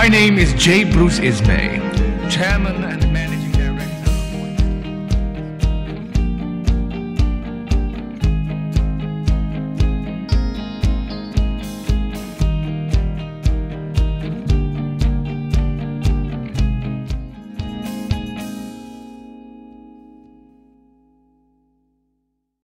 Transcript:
My name is J. Bruce Ismay, Chairman and